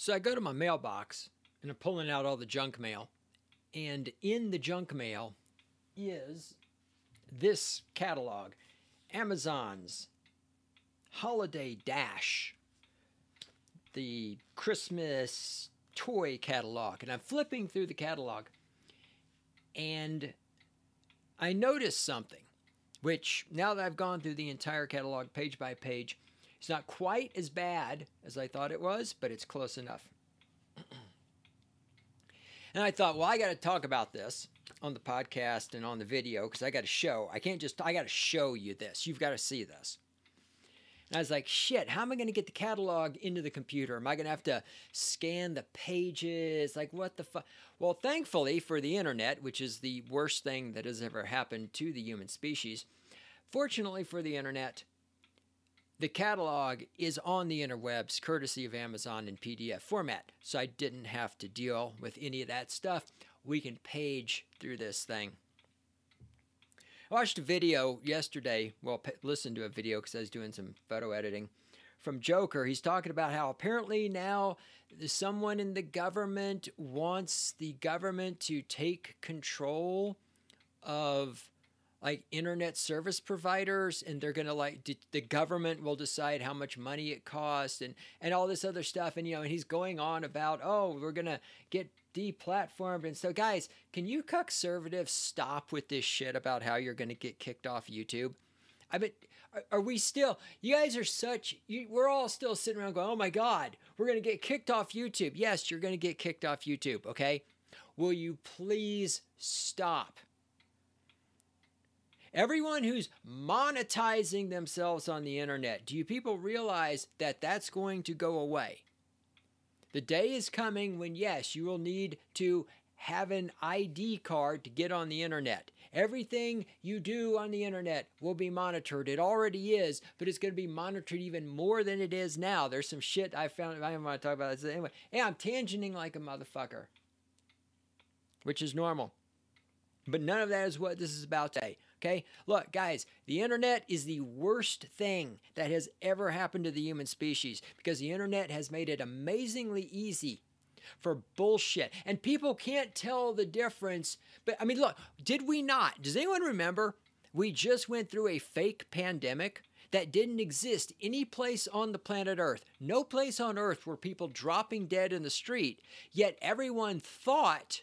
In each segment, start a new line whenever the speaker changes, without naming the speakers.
So I go to my mailbox and I'm pulling out all the junk mail. And in the junk mail is this catalog Amazon's Holiday Dash, the Christmas toy catalog. And I'm flipping through the catalog and I noticed something, which now that I've gone through the entire catalog page by page, it's not quite as bad as I thought it was, but it's close enough. and I thought, well, I got to talk about this on the podcast and on the video because I got to show. I can't just, I got to show you this. You've got to see this. And I was like, shit, how am I going to get the catalog into the computer? Am I going to have to scan the pages? Like, what the fuck? Well, thankfully for the internet, which is the worst thing that has ever happened to the human species, fortunately for the internet, the catalog is on the interwebs, courtesy of Amazon in PDF format. So I didn't have to deal with any of that stuff. We can page through this thing. I watched a video yesterday, well, listened to a video because I was doing some photo editing from Joker. He's talking about how apparently now someone in the government wants the government to take control of like internet service providers and they're going to like d- the government will decide how much money it costs and and all this other stuff and you know and he's going on about oh we're going to get deplatformed. And so guys can you conservatives stop with this shit about how you're going to get kicked off youtube? I mean are, we still you guys are such you, we're all still sitting around going oh my god we're to get kicked off youtube. Yes you're to get kicked off youtube okay? Will you please stop Everyone who's monetizing themselves on the internet, do you people realize that that's going to go away? The day is coming when, yes, you will need to have an ID card to get on the internet. Everything you do on the internet will be monitored. It already is, but it's going to be monitored even more than it is now. There's some shit I found. I don't want to talk about this anyway. Yeah, I'm tangenting like a motherfucker, which is normal. But none of that is what this is about today. Okay? Look, guys, the internet is the worst thing that has ever happened to the human species because the internet has made it amazingly easy for bullshit. And people can't tell the difference. But I mean, look, did we not? Does anyone remember? We just went through a fake pandemic that didn't exist any place on the planet Earth. No place on Earth were people dropping dead in the street. Yet everyone thought,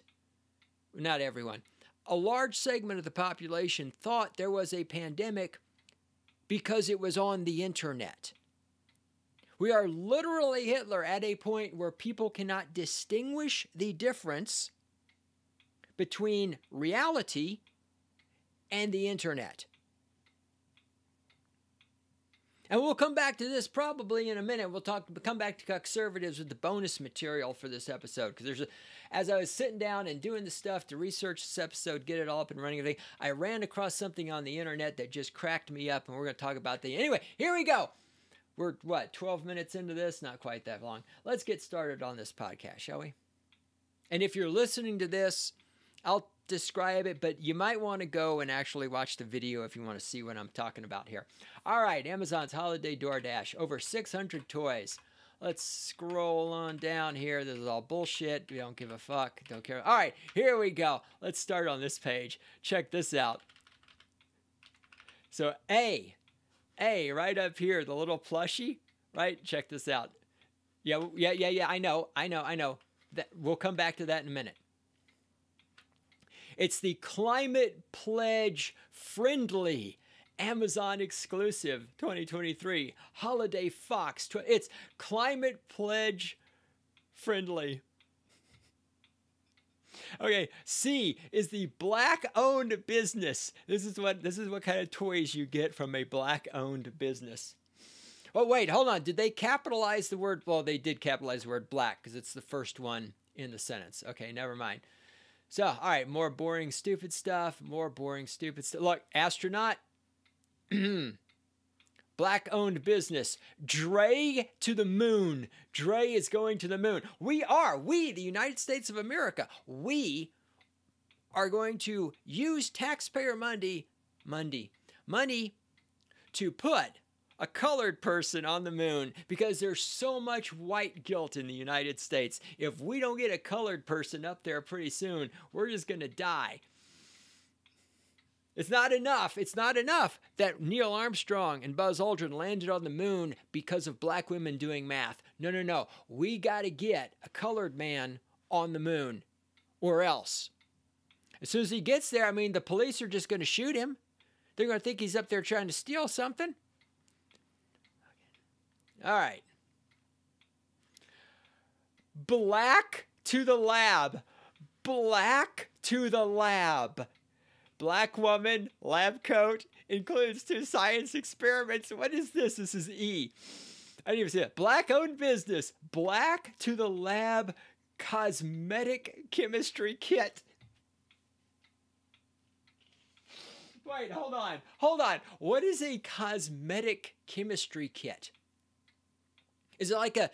not everyone, a large segment of the population thought there was a pandemic because it was on the internet. We are literally Hitler at a point where people cannot distinguish the difference between reality and the internet. And we'll come back to this probably in a minute. We'll talk come back to conservatives with the bonus material for this episode because there's a, as I was sitting down and doing the stuff to research this episode, get it all up and running, I ran across something on the internet that just cracked me up, and we're going to talk about the anyway. Here we go. We're what 12 minutes into this, not quite that long. Let's get started on this podcast, shall we? And if you're listening to this, I'll describe it, but you might want to go and actually watch the video if you want to see what I'm talking about here. All right, Amazon's Holiday DoorDash, over 600 toys. Let's scroll on down here. This is all bullshit. We don't give a fuck. Don't care. All right, here we go. Let's start on this page. Check this out. So A, A, right up here, the little plushie, right? Check this out. Yeah, yeah, yeah, yeah. I know, I know, I know. That we'll come back to that in a minute. It's the Climate Pledge Friendly Amazon exclusive 2023 Holiday Fox. It's Climate Pledge Friendly. Okay, C is the black owned business. This is what this is what kind of toys you get from a black owned business. Oh wait, hold on. Did they capitalize the word well, they did capitalize the word black because it's the first one in the sentence. Okay, never mind. So, all right, more boring, stupid stuff, more boring, stupid stuff. Look, astronaut, black owned business. Dre to the moon. Dre is going to the moon. We are, we, the United States of America, we are going to use taxpayer money, money, money to put a colored person on the moon because there's so much white guilt in the United States. If we don't get a colored person up there pretty soon, we're just going to die. It's not enough. It's not enough that Neil Armstrong and Buzz Aldrin landed on the moon because of black women doing math. No, no, no. We got to get a colored man on the moon or else. As soon as he gets there, I mean, the police are just going to shoot him. They're going to think he's up there trying to steal something. All right. Black to the lab. Black to the lab. Black woman, lab coat, includes two science experiments. What is this? This is E. I didn't even see it. Black owned business. Black to the lab cosmetic chemistry kit. Wait, hold on. Hold on. What is a cosmetic chemistry kit? Is it like a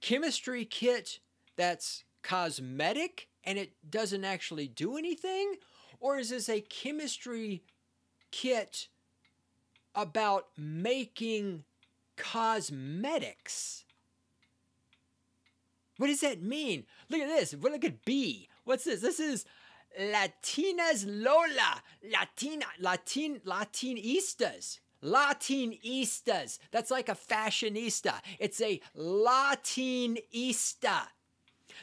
chemistry kit that's cosmetic and it doesn't actually do anything? Or is this a chemistry kit about making cosmetics? What does that mean? Look at this. Look at B. What's this? This is Latinas Lola. Latina, Latin, Latinistas. Latinistas. That's like a fashionista. It's a Latinista.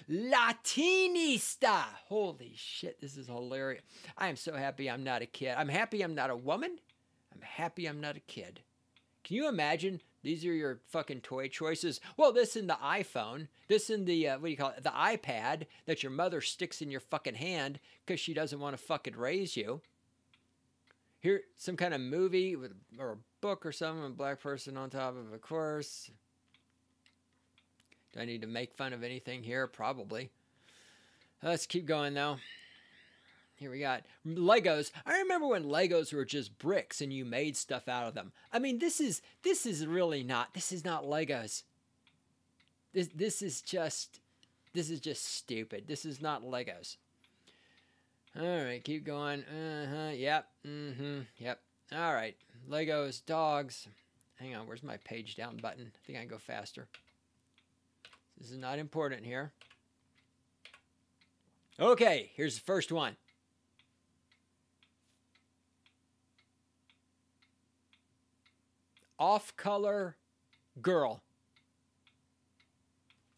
Latinista. Holy shit, this is hilarious. I am so happy I'm not a kid. I'm happy I'm not a woman. I'm happy I'm not a kid. Can you imagine? These are your fucking toy choices. Well, this in the iPhone, this in the uh, what do you call it? The iPad that your mother sticks in your fucking hand because she doesn't want to fucking raise you. Here, some kind of movie with, or a book or something, a black person on top of a course. Do I need to make fun of anything here? Probably. Let's keep going though. Here we got Legos. I remember when Legos were just bricks and you made stuff out of them. I mean, this is this is really not. This is not Legos. This this is just this is just stupid. This is not Legos. All right, keep going. Uh-huh. Yep. Mm-hmm. Yep. All right. Legos, dogs. Hang on, where's my page down button? I think I can go faster. This is not important here. Okay, here's the first one. Off color girl.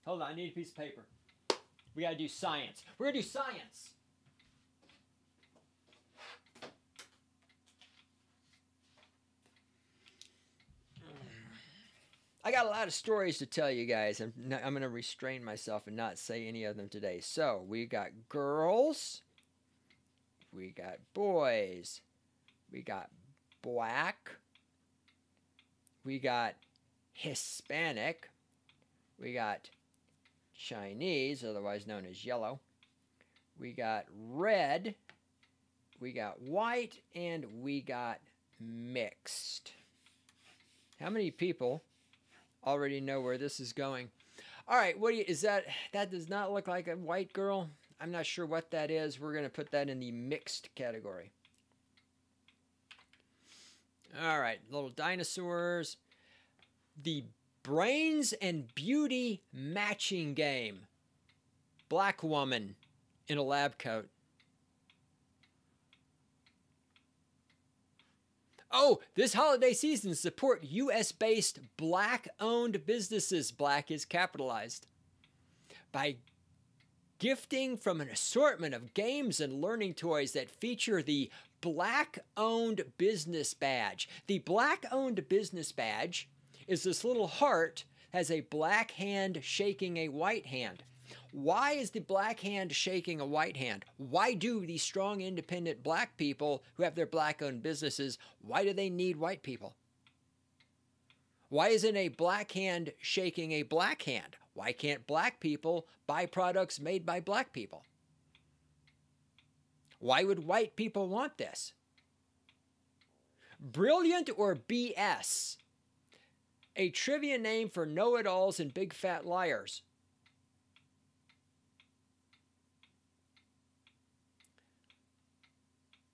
Hold on, I need a piece of paper. We gotta do science. We're gonna do science. I got a lot of stories to tell you guys. I'm, I'm going to restrain myself and not say any of them today. So, we got girls, we got boys, we got black, we got Hispanic, we got Chinese, otherwise known as yellow, we got red, we got white, and we got mixed. How many people already know where this is going. All right, what do you, is that? That does not look like a white girl. I'm not sure what that is. We're going to put that in the mixed category. All right, little dinosaurs. The brains and beauty matching game. Black woman in a lab coat. Oh, this holiday season, support US based black owned businesses. Black is capitalized. By gifting from an assortment of games and learning toys that feature the Black Owned Business Badge. The Black Owned Business Badge is this little heart has a black hand shaking a white hand. Why is the black hand shaking a white hand? Why do these strong, independent black people who have their black owned businesses, why do they need white people? Why isn't a black hand shaking a black hand? Why can't black people buy products made by black people? Why would white people want this? Brilliant or BS? A trivia name for know it alls and big fat liars.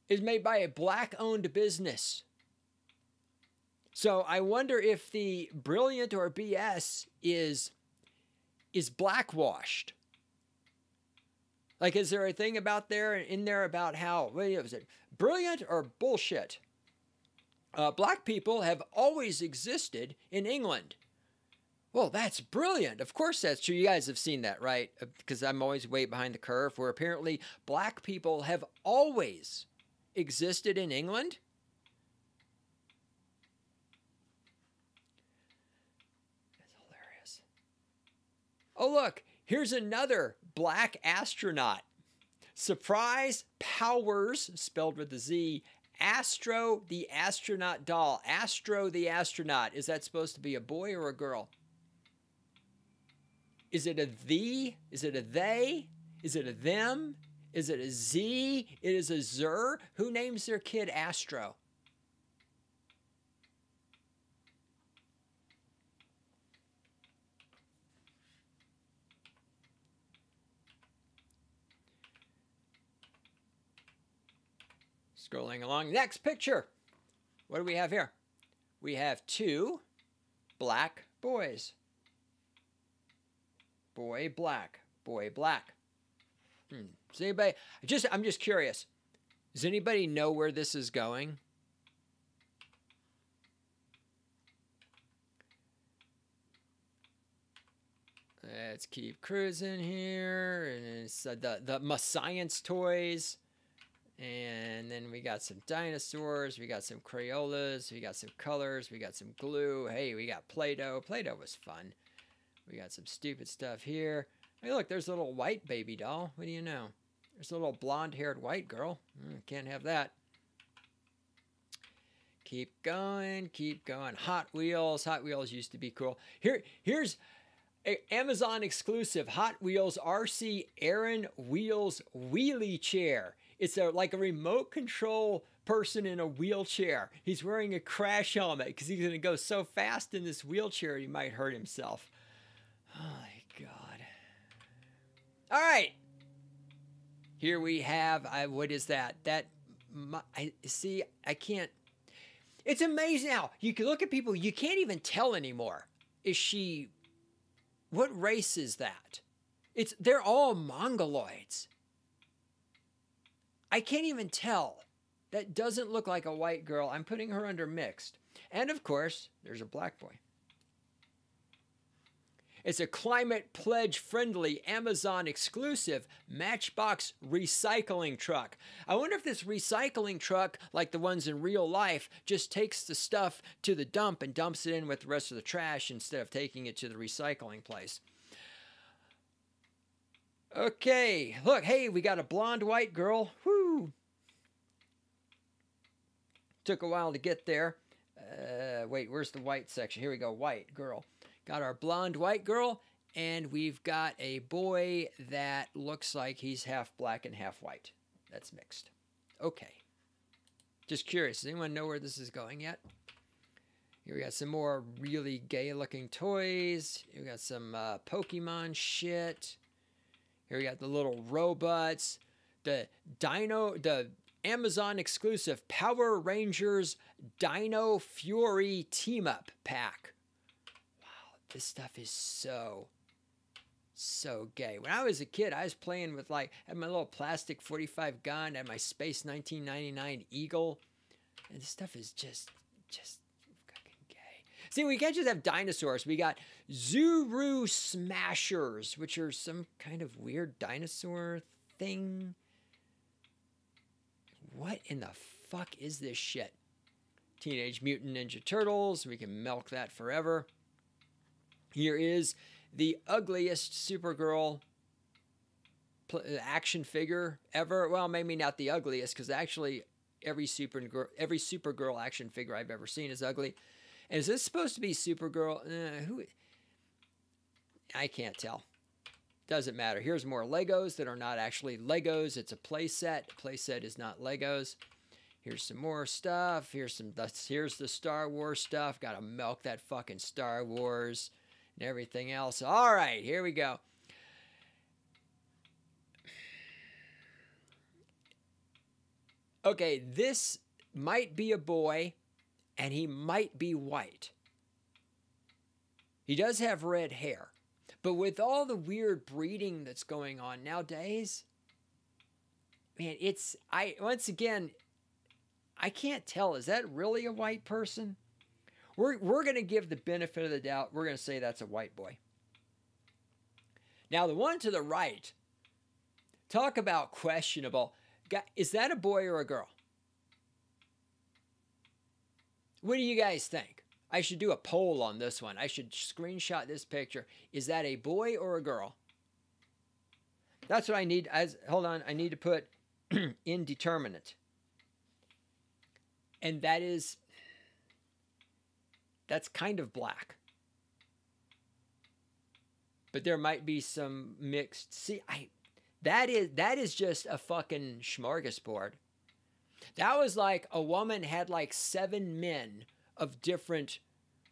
Is made by a black owned business. So I wonder if the brilliant or BS is is blackwashed. Like, is there a thing about there in there about how what was it brilliant or bullshit? Uh, black people have always existed in England. Well, that's brilliant. Of course, that's true. You guys have seen that, right? Because I'm always way behind the curve. Where apparently black people have always existed in England. That's hilarious. Oh, look, here's another black astronaut. Surprize Powerz, spelled with a Z, Astro the astronaut doll. Astro the astronaut. Is that supposed to be a boy or a girl? Is it a the? Is it a they? Is it a them? Is it a Z? It is a Zer. Who names their kid Astro? Scrolling along. Next picture. What do we have here? We have two black boys. Boy black. Boy black. Hmm. Does anybody just I'm just curious. Does anybody know where this is going? Let's keep cruising here. And uh, the the science toys. And then we got some dinosaurs, we got some Crayolas, we got some colors, we got some glue. Hey, we got Play-Doh. Play-Doh was fun. We got some stupid stuff here. Hey, look, there's a little white baby doll. What do you know? There's a little blonde-haired white girl. Mm, can't have that. Keep going, keep going. Hot Wheels. Hot Wheels used to be cool. Here, here's Amazon exclusive Hot Wheels RC Aaron Wheelz wheelie chair. It's a like a remote control person in a wheelchair. He's wearing a crash helmet because he's going to go so fast in this wheelchair he might hurt himself. Oh my god! All right, here we have. I what is that? That my, I see. I can't. It's amazing now. You can look at people. You can't even tell anymore. Is she? What race is that? It's they're all mongoloids. I can't even tell. That doesn't look like a white girl. I'm putting her under mixed. And of course, there's a black boy. It's a climate pledge friendly Amazon exclusive Matchbox recycling truck. I wonder if this recycling truck, like the ones in real life, just takes the stuff to the dump and dumps it in with the rest of the trash instead of taking it to the recycling place. Okay, look, hey, we got a blonde white girl. Whoo! Took a while to get there. Uh, wait, where's the white section? Here we go, white girl. Got our blonde white girl, and we've got a boy that looks like he's half black and half white. That's mixed. Okay. Just curious, does anyone know where this is going yet? Here we got some more really gay looking toys. We got some uh, Pokemon shit. Here we got the little robots, the Dino, the Amazon exclusive Power Rangers Dino Fury team up pack. This stuff is so, so gay. When I was a kid, I was playing with like, had my little plastic 45 gun, had my Space 1999 Eagle. And this stuff is just, just fucking gay. See, we can't just have dinosaurs. We got Zuru Smashers, which are some kind of weird dinosaur thing. What in the fuck is this shit? Teenage Mutant Ninja Turtles. We can milk that forever. Here is the ugliest Supergirl action figure ever. Well, maybe not the ugliest, because actually every super every Supergirl action figure I've ever seen is ugly. And is this supposed to be Supergirl? Uh, who? I can't tell. Doesn't matter. Here's more Legos that are not actually Legos. It's a playset. Playset is not Legos. Here's some more stuff. Here's some. Here's the Star Wars stuff. Got to milk that fucking Star Wars and everything else. All right, here we go. Okay, this might be a boy and he might be white. He does have red hair. But with all the weird breeding that's going on nowadays, man, it's I once again I can't tell is that really a white person? We're we're going to give the benefit of the doubt. We're going to say that's a white boy. Now the one to the right talk about questionable. Is that a boy or a girl? What do you guys think? I should do a poll on this one. I should screenshot this picture. Is that a boy or a girl? That's what I need. As hold on, I need to put indeterminate, and that is that's kind of black. But there might be some mixed. See, I that is that is just a fucking smorgasbord. That was like a woman had like seven men of different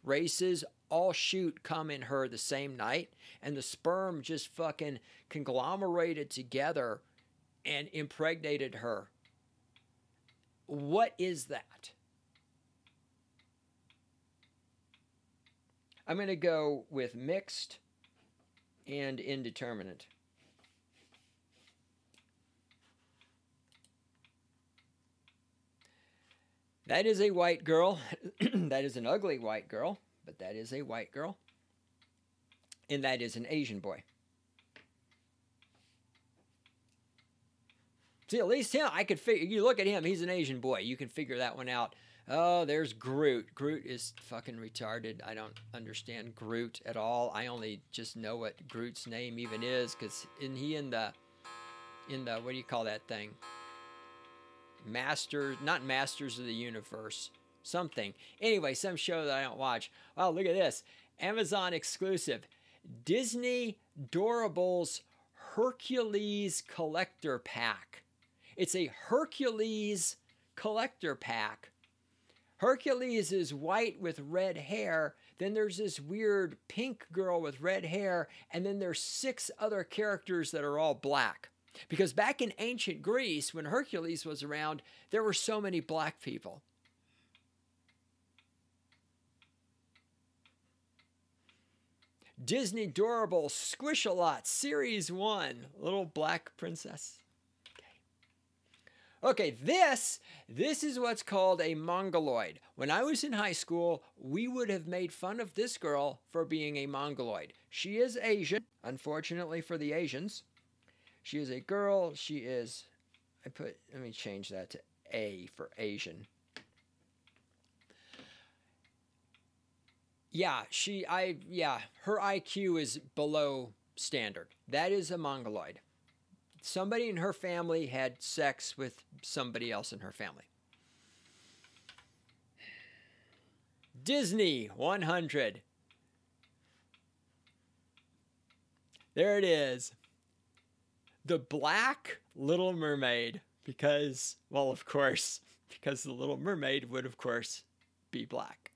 races all shoot come in her the same night and the sperm just fucking conglomerated together and impregnated her. What is that? I'm going to go with mixed and indeterminate. That is a white girl. that is an ugly white girl, but that is a white girl. And that is an Asian boy. See, at least him, I could figure. You look at him; he's an Asian boy. You can figure that one out. Oh, there's Groot. Groot is fucking retarded. I don't understand Groot at all. I only just know what Groot's name even is because in he in the in the what do you call that thing? Masters, not Masters of the Universe, something. Anyway, some show that I don't watch. Wow, look at this. Amazon exclusive. Disney Doorables Hercules Collector Pack. It's a Hercules collector pack. Hercules is white with red hair. Then there's this weird pink girl with red hair. And then there's six other characters that are all black. Because back in ancient Greece, when Hercules was around, there were so many black people. Disney Doorable Squish-a-Lot Series 1, Little Black Princess. Okay. this this is what's called a mongoloid. When I was in high school, we would have made fun of this girl for being a mongoloid. She is Asian, unfortunately for the Asians. She is a girl. She is, I put, let me change that to A for Asian. Yeah, she, I, yeah, her IQ is below standard. That is a mongoloid. Somebody in her family had sex with somebody else in her family. Disney 100. There it is the black Little Mermaid because, well, of course, because the Little Mermaid would, of course, be black.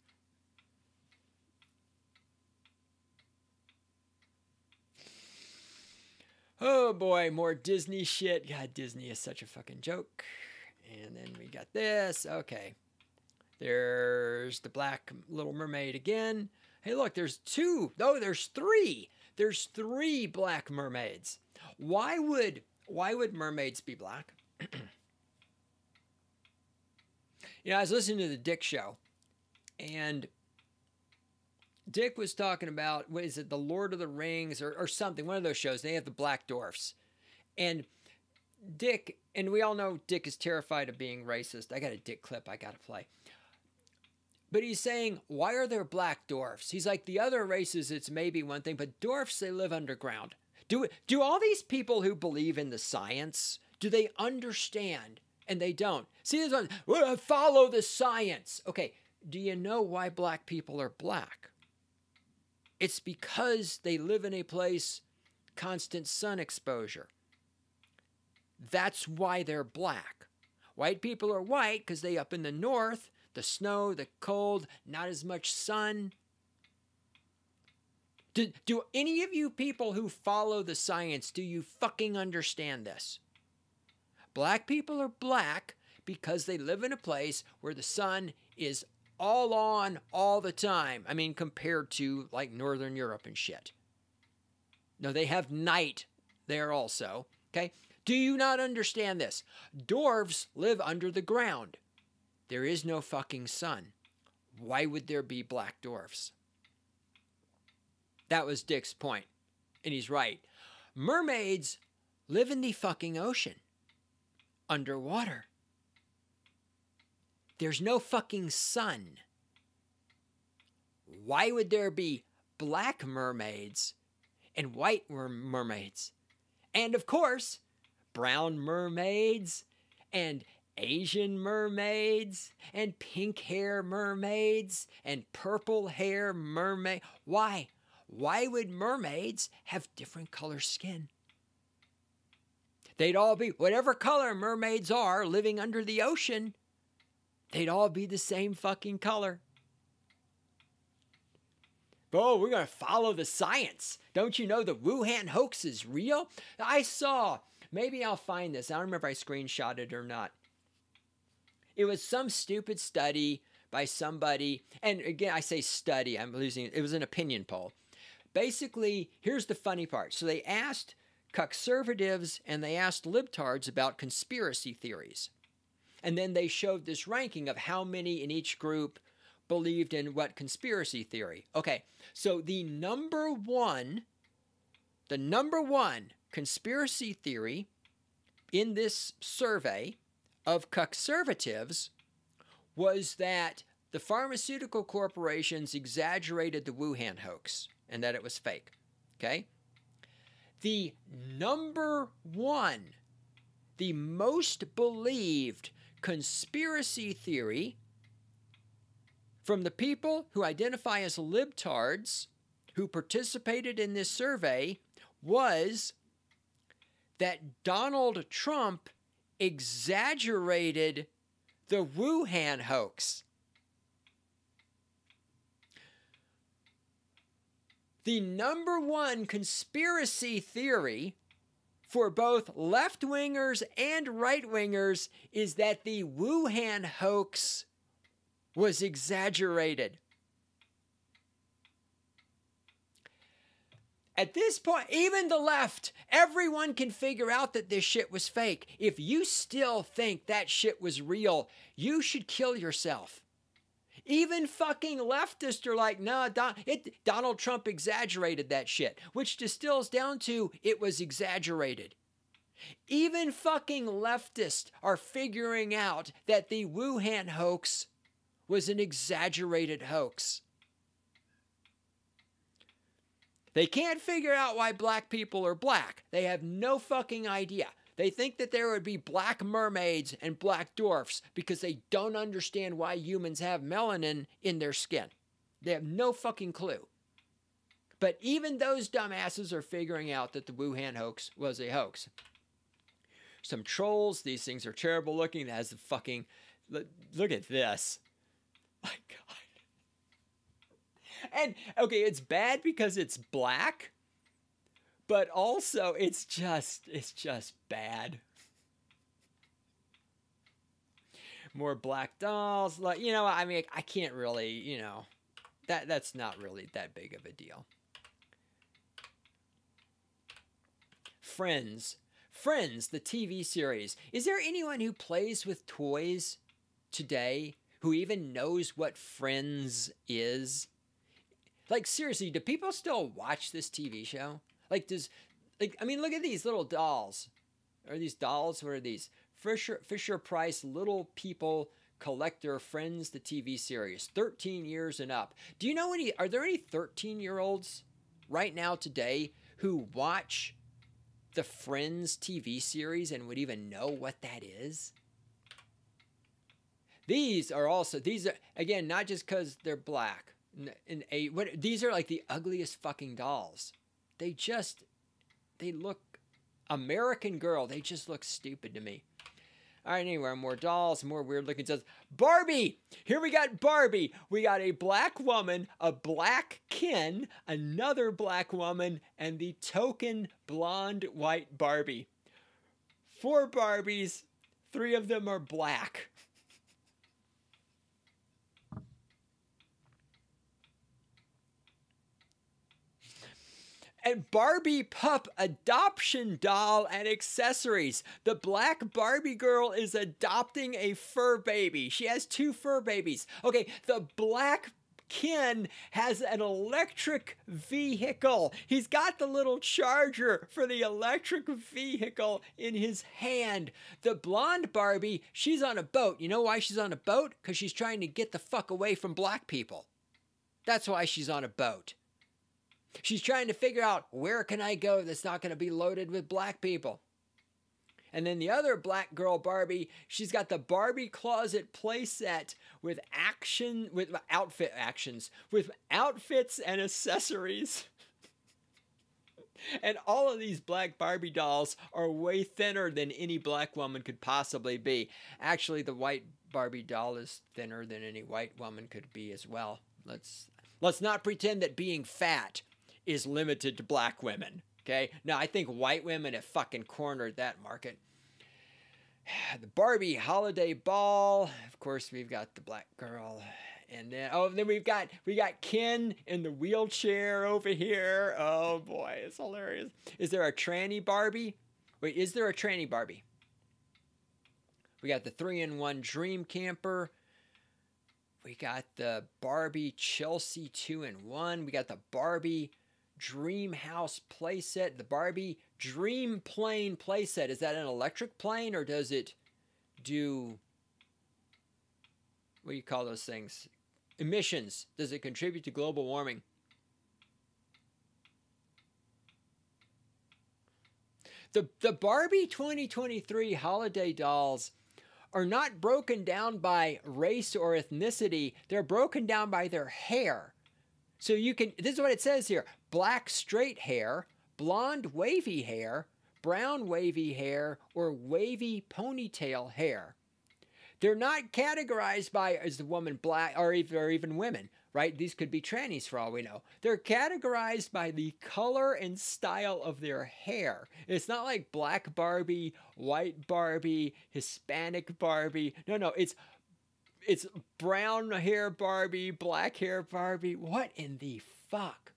Oh boy, more Disney shit. God, Disney is such a fucking joke. And then we got this. Okay. There's the Black Little Mermaid again. Hey, look, there's two. No, there's three. There's three Black Mermaids. Why would why would mermaids be black? you know, I was listening to the Dick show, and Dick was talking about what is it, the Lord of the Rings or, or something, one of those shows. They have the black dwarfs. And Dick, and we all know Dick is terrified of being racist. I got a Dick clip I got to play. But he's saying, why are there black dwarfs? He's like, the other races, it's maybe one thing, but dwarfs, they live underground. Do, do all these people who believe in the science, do they understand? And they don't. See, this one, follow the science. Okay, do you know why black people are black? It's because they live in a place constant sun exposure. That's why they're black. White people are white because they up in the north, the snow, the cold, not as much sun. Do, do any of you people who follow the science, do you fucking understand this? Black people are black because they live in a place where the sun is all on all the time. I mean, compared to like Northern Europe and shit. No, they have night there also. Okay. Do you not understand this? Dwarves live under the ground. There is no fucking sun. Why would there be black dwarfs? That was Dick's point, and he's right. Mermaids live in the fucking ocean, underwater. There's no fucking sun. Why would there be black mermaids and white mermaids? And of course, brown mermaids and Asian mermaids and pink hair mermaids and purple hair mermaid. Why? Why would mermaids have different color skin? They'd all be whatever color mermaids are living under the ocean, they'd all be the same fucking color. Oh, we're going to follow the science. Don't you know the Wuhan hoax is real? I saw, maybe I'll find this. I don't remember if I screenshot it or not. It was some stupid study by somebody. And again, I say study, I'm losing it. It was an opinion poll. Basically, here's the funny part. So they asked conservatives and they asked libtards about conspiracy theories. And then they showed this ranking of how many in each group believed in what conspiracy theory. Okay, so the number one, the number one conspiracy theory in this survey of conservatives was that the pharmaceutical corporations exaggerated the Wuhan hoax and that it was fake. Okay? The number one, the most believed conspiracy theory from the people who identify as libtards who participated in this survey was that Donald Trump exaggerated the Wuhan hoax. The number one conspiracy theory for both left wingers and right wingers is that the Wuhan hoax was exaggerated. At this point, even the left, everyone can figure out that this shit was fake. If you still think that shit was real, you should kill yourself. Even fucking leftists are like, nah, Don- it, Donald Trump exaggerated that shit, which distills down to it was exaggerated. Even fucking leftists are figuring out that the Wuhan hoax was an exaggerated hoax. They can't figure out why black people are black. They have no fucking idea. They think that there would be black mermaids and black dwarfs because they don't understand why humans have melanin in their skin. They have no fucking clue. But even those dumbasses are figuring out that the Wuhan hoax was a hoax. Some trolls, these things are terrible looking. That has the fucking. Look at this. My God. And okay, it's bad because it's black, but also it's just it's just bad. More black dolls, like you know, I mean, I can't really, you know, that that's not really that big of a deal. Friends. Friends, the TV series. Is there anyone who plays with toys today who even knows what Friends is? Like seriously, do people still watch this TV show? Like does like I mean look at these little dolls. Are these dolls? What are these? Fisher Fisher Price little people collector friends the TV series 13 years and up. Do you know any are there any 13 year olds right now today who watch the Friends TV series and would even know what that is? These are also these are again not just because they're black in a what these are like the ugliest fucking dolls. They just they look American Girl. They just look stupid to me. All right, anyway, more dolls, more weird looking stuff. Barbie! Here we got Barbie. We got a black woman, a black Ken, another black woman, and the token blonde white Barbie. Four Barbies, three of them are black. And Barbie pup adoption doll and accessories. The black Barbie girl is adopting a fur baby. She has two fur babies. Okay, the black Ken has an electric vehicle. He's got the little charger for the electric vehicle in his hand. The blonde Barbie, she's on a boat. You know why she's on a boat? Because she's trying to get the fuck away from black people. That's why she's on a boat. She's trying to figure out where can I go that's not going to be loaded with black people. And then the other black girl Barbie, she's got the Barbie closet playset with action, with outfit actions, with outfits and accessories. and all of these black Barbie dolls are way thinner than any black woman could possibly be. Actually, the white Barbie doll is thinner than any white woman could be as well. Let's let's not pretend that being fat is limited to black women. Okay. Now I think white women have fucking cornered that market. The Barbie holiday ball. Of course, we've got the black girl. And then oh, then we've got we got Ken in the wheelchair over here. Oh boy, it's hilarious. Is there a tranny Barbie? Wait, is there a tranny Barbie? We got the three-in-one dream camper. We got the Barbie Chelsea two in one. We got the Barbie Dream House playset, the Barbie Dream Plane playset. Is that an electric plane or does it do what do you call those things? Emissions. Does it contribute to global warming? The the Barbie 2023 holiday dolls are not broken down by race or ethnicity. They're broken down by their hair. So you can, this is what it says here black straight hair, blonde wavy hair, brown wavy hair, or wavy ponytail hair. They're not categorized by is the woman black or even, or even women, right? These could be trannies for all we know. They're categorized by the color and style of their hair. It's not like black Barbie, white Barbie, Hispanic Barbie. No, no, it's it's brown hair Barbie, black hair Barbie. What in the fuck?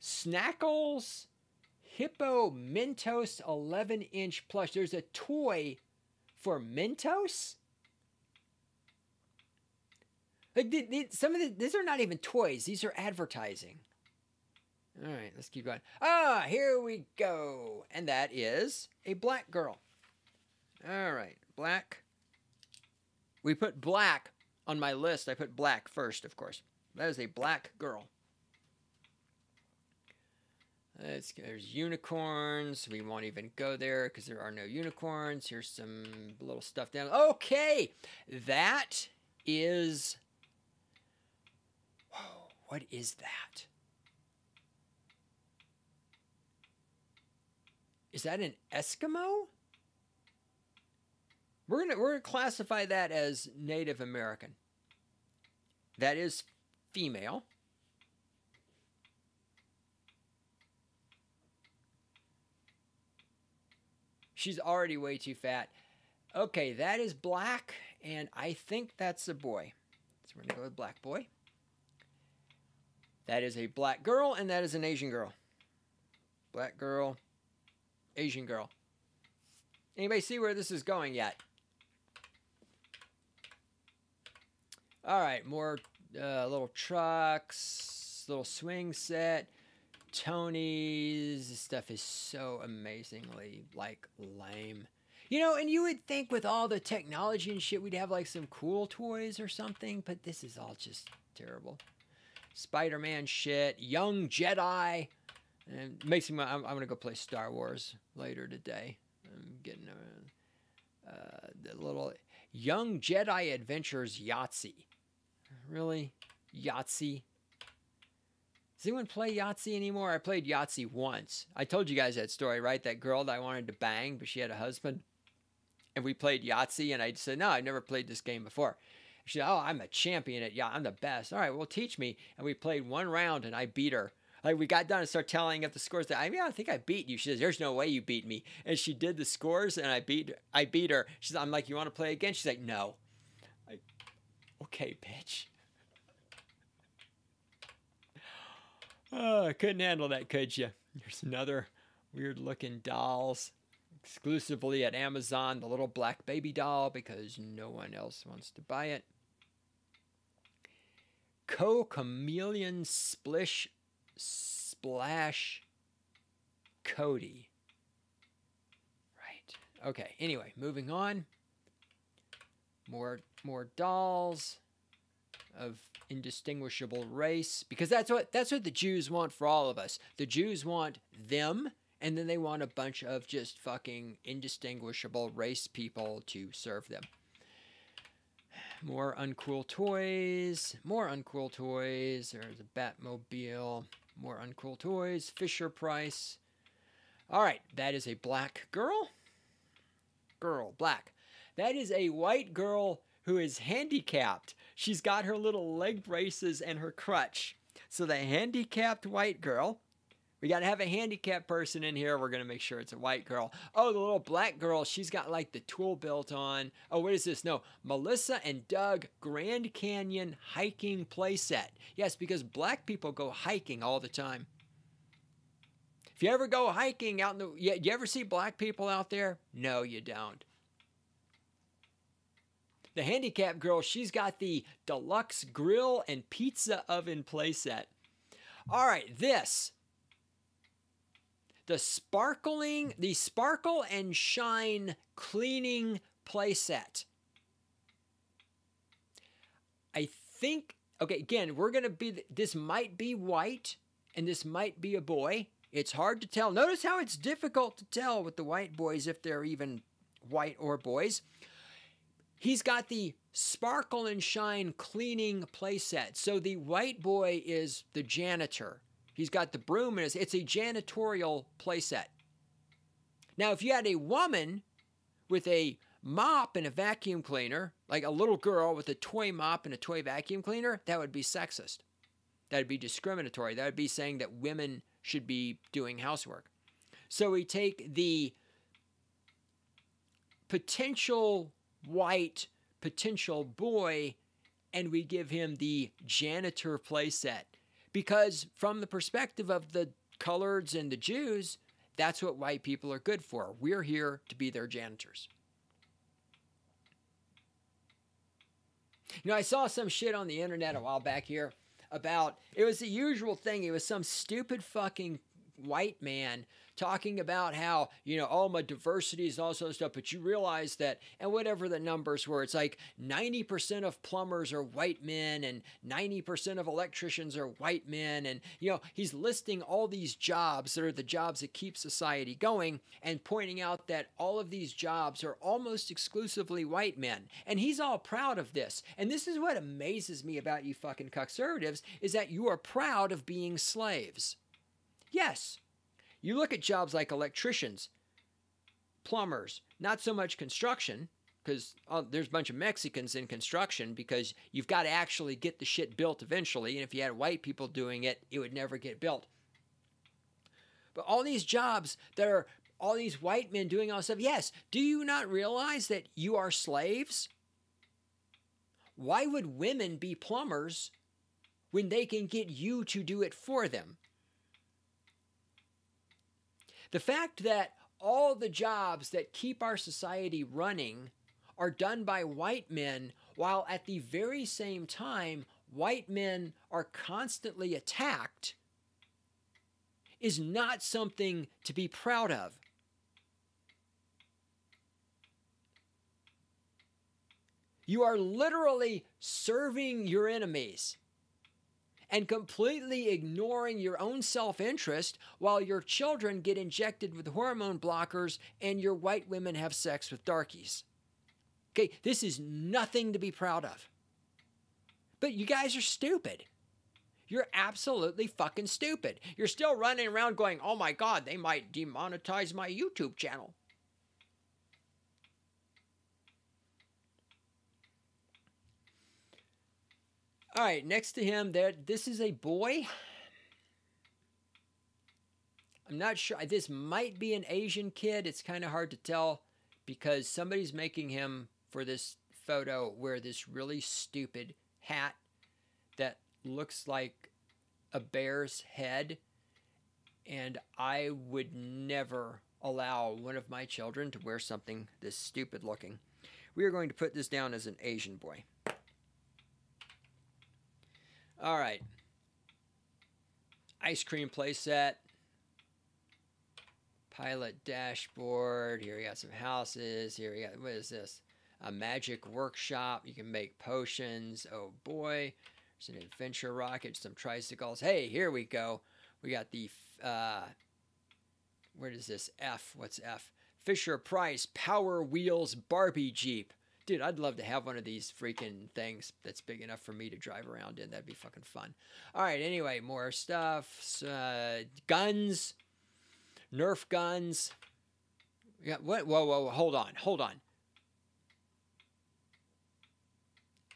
Snackles Hippo Mentos 11 inch plush. There's a toy for Mentos? Like some of the, these are not even toys. These are advertising. All right, let's keep going. Ah, here we go. And that is a black girl. All right, black. We put black on my list. I put black first, of course. That is a black girl. Let's, there's unicorns. We won't even go there because there are no unicorns. Here's some little stuff down. Okay, that is. Whoa, what is that? Is that an Eskimo? We're gonna we're gonna classify that as Native American. That is female. She's already way too fat. Okay, that is black, and I think that's a boy. So we're gonna go with black boy. That is a black girl, and that is an Asian girl. Black girl, Asian girl. Anybody see where this is going yet? All right, more uh, little trucks, little swing set. Tony's this stuff is so amazingly like lame. You know, and you would think with all the technology and shit, we'd have like some cool toys or something, but this is all just terrible. Spider Man shit, Young Jedi. And makes me, I'm, I'm going to go play Star Wars later today. I'm getting a, uh, the little Young Jedi Adventures Yahtzee. Really? Yahtzee? Does anyone play Yahtzee anymore? I played Yahtzee once. I told you guys that story, right? That girl that I wanted to bang, but she had a husband. And we played Yahtzee, and I said, No, I've never played this game before. She said, Oh, I'm a champion at Yahtzee. I'm the best. All right, well, teach me. And we played one round, and I beat her. Like we got done and started telling up the scores. That I mean, I think I beat you. She says, "There's no way you beat me." And she did the scores, and I beat. I beat her. She's. I'm like, "You want to play again?" She's like, "No." I, okay, bitch. Oh, I couldn't handle that, could you? There's another weird looking dolls exclusively at Amazon, the little black baby doll because no one else wants to buy it. Co Chameleon Splish Splash Cody. Right. Okay. Anyway, moving on. More more dolls of indistinguishable race because that's what that's what the Jews want for all of us. The Jews want them and then they want a bunch of just fucking indistinguishable race people to serve them. More uncool toys, more uncool toys. There's a Batmobile, more uncool toys, Fisher Price. All right, that is a black girl. Girl, black. That is a white girl who is handicapped. She's got her little leg braces and her crutch. So the handicapped white girl we got to have a handicapped person in here. We're going to make sure it's a white girl. Oh, the little black girl, she's got like the tool belt on. Oh, what is this? No, Melissa and Doug Grand Canyon hiking playset. Yes, because black people go hiking all the time. If you ever go hiking out in the, you, you ever see black people out there? No, you don't. The handicapped girl, she's got the deluxe grill and pizza oven playset. All right, this the sparkling, the sparkle and shine cleaning playset. I think, okay, again, we're going to be, this might be white and this might be a boy. It's hard to tell. Notice how it's difficult to tell with the white boys if they're even white or boys. He's got the sparkle and shine cleaning playset. So the white boy is the janitor. He's got the broom in his. It's a janitorial playset. Now, if you had a woman with a mop and a vacuum cleaner, like a little girl with a toy mop and a toy vacuum cleaner, that would be sexist. That would be discriminatory. That would be saying that women should be doing housework. So we take the potential white, potential boy, and we give him the janitor playset because, from the perspective of the coloreds and the Jews, that's what white people are good for. We're here to be their janitors. You know, I saw some shit on the internet a while back here about it was the usual thing. It was some stupid fucking white man talking about how, you know, all oh, my diversity is all sort of stuff, but you realize that, and whatever the numbers were, it's like 90% of plumbers are white men and 90% of electricians are white men. And, you know, he's listing all these jobs that are the jobs that keep society going and pointing out that all of these jobs are almost exclusively white men. And he's all proud of this. And this is what amazes me about you fucking conservatives is that you are proud of being slaves. Yes, you look at jobs like electricians, plumbers, not so much construction, because uh, there's a bunch of Mexicans in construction because you've got to actually get the shit built eventually. And if you had white people doing it, it would never get built. But all these jobs that are all these white men doing all this stuff, yes, do you not realize that you are slaves? Why would women be plumbers when they can get you to do it for them? The fact that all the jobs that keep our society running are done by white men, while at the very same time, white men are constantly attacked, is not something to be proud of. You are literally serving your enemies and completely ignoring your own self interest while your children get injected with hormone blockers and your white women have sex with darkies. Okay, this is nothing to be proud of. But you guys are stupid. You're absolutely fucking stupid. You're still running around going, oh my God, they might demonetize my YouTube channel. All right, next to him, there. This is a boy. I'm not sure. This might be an Asian kid. It's kind of hard to tell because somebody's making him for this photo wear this really stupid hat that looks like a bear's head, and I would never allow one of my children to wear something this stupid looking. We are going to put this down as an Asian boy. All right. Ice cream playset. Pilot dashboard. Here we got some houses. Here we got, what is this? A magic workshop. You can make potions. Oh boy. There's an adventure rocket, some tricycles. Hey, here we go. We got the, uh, where is this? F. What's F? Fisher Price Power Wheels Barbie Jeep. Dude, I'd love to have one of these freaking things that's big enough for me to drive around in. That'd be fucking fun. All right, anyway, more stuff. Uh, guns, Nerf guns. Yeah, what? Whoa, whoa, whoa, hold on, hold on.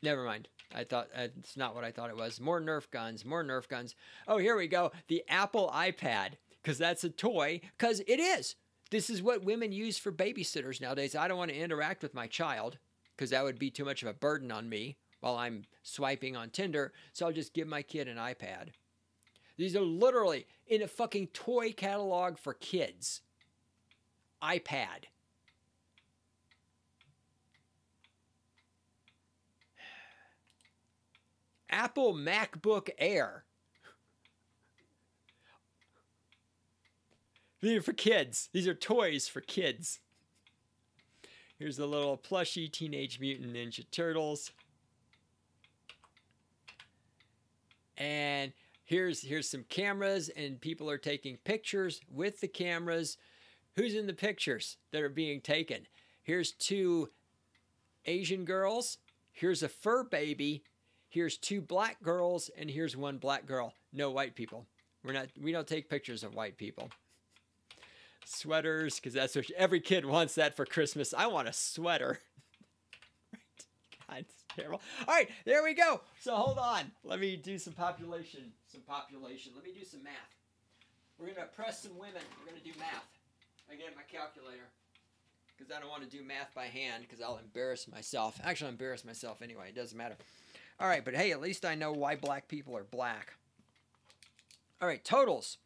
Never mind. I thought uh, it's not what I thought it was. More Nerf guns, more Nerf guns. Oh, here we go. The Apple iPad, because that's a toy, because it is. This is what women use for babysitters nowadays. I don't want to interact with my child because that would be too much of a burden on me while I'm swiping on Tinder. So I'll just give my kid an iPad. These are literally in a fucking toy catalog for kids. iPad. Apple MacBook Air. These are for kids. These are toys for kids. Here's the little plushy Teenage Mutant Ninja Turtles. And here's here's some cameras and people are taking pictures with the cameras. Who's in the pictures that are being taken? Here's two Asian girls. Here's a fur baby. Here's two black girls and here's one black girl. No white people. We're not we don't take pictures of white people sweaters because that's what every kid wants that for Christmas. I want a sweater. right? God, it's terrible. All right, there we go. So hold on. Let me do some population. Some population. Let me do some math. We're gonna press some women. We're gonna do math. I get my calculator because I don't want to do math by hand because I'll embarrass myself. Actually, I'll embarrass myself anyway. It doesn't matter. All right, but hey, at least I know why black people are black. All right, totals.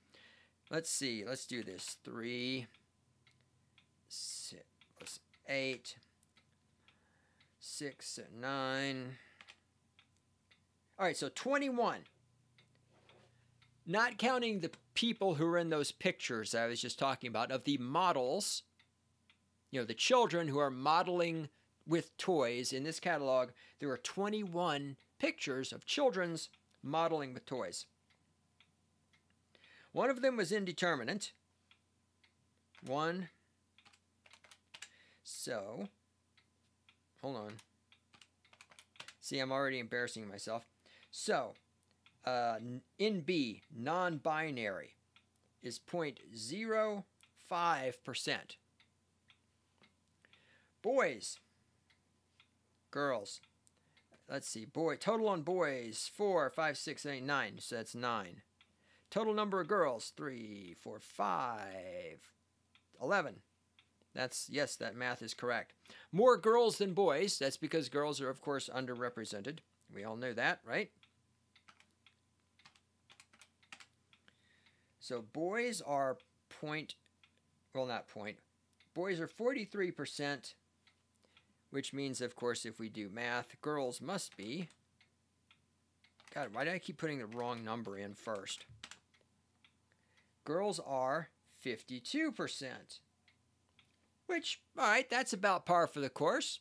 Let's see. Let's do this. Three, six, eight, six, nine. All right, so 21. Not counting the people who are in those pictures I was just talking about of the models, you know, the children who are modeling with toys in this catalog, there are 21 pictures of children's modeling with toys. One of them was indeterminate. One. So, hold on. See, I'm already embarrassing myself. So, uh, in B, non-binary, is 0.05%. Boys, girls, let's see, boy, total on boys, 4, 5, 6, 8, 9, so that's 9. Total number of girls, three, four, five, eleven. That's, yes, that math is correct. More girls than boys. That's because girls are, of course, underrepresented. We all know that, right? So boys are point, well, not point. Boys are 43%, which means, of course, if we do math, girls must be. God, why do I keep putting the wrong number in first? Girls are 52%. Which, all right, that's about par for the course.